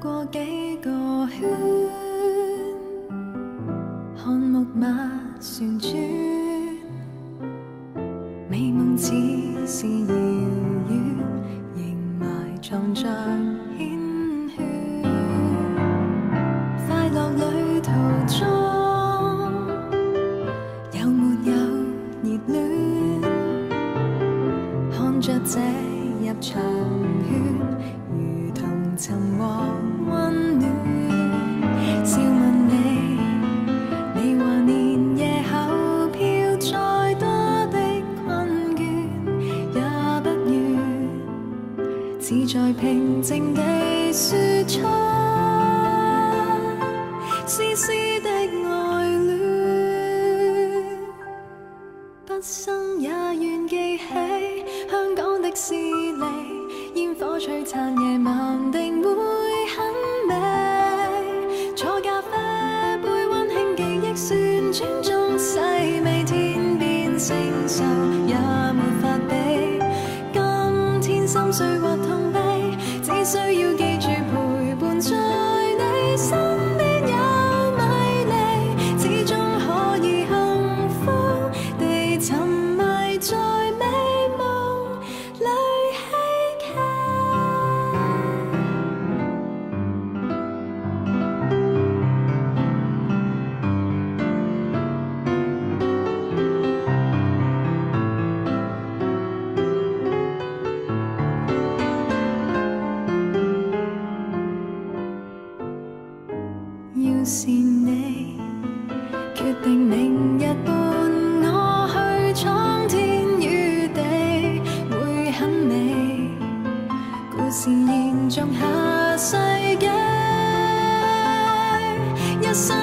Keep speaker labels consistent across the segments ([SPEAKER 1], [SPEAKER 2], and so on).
[SPEAKER 1] 过几个圈，看木马旋转，美梦似是遥远，仍埋藏着圈圈。快乐旅途中有没有热恋？看着这入场。只在平静地说出丝丝的爱恋，不生也愿记起香港的士里，烟火璀璨夜晚定会很美。坐咖啡杯，温馨记忆旋转中细味天边星宿，也没法。心碎或痛悲，只需要记住。是你决定明日伴我去闯天与地，会很美，故事延续下世纪，一生。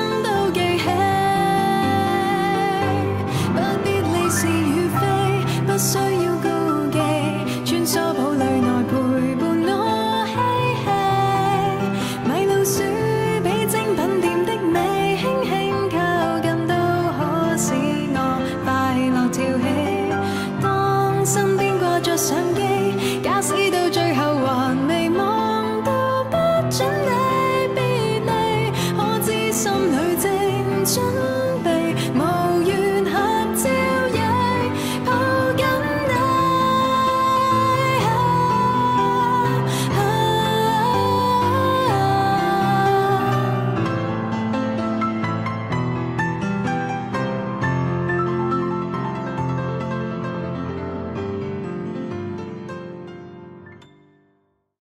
[SPEAKER 1] 相机，假使到最后还未望到不准你别离，可知心里正准。